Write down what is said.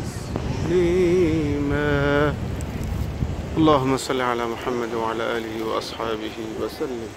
تسليما. اللهم صل على محمد وعلى آله وأصحابه وسلم.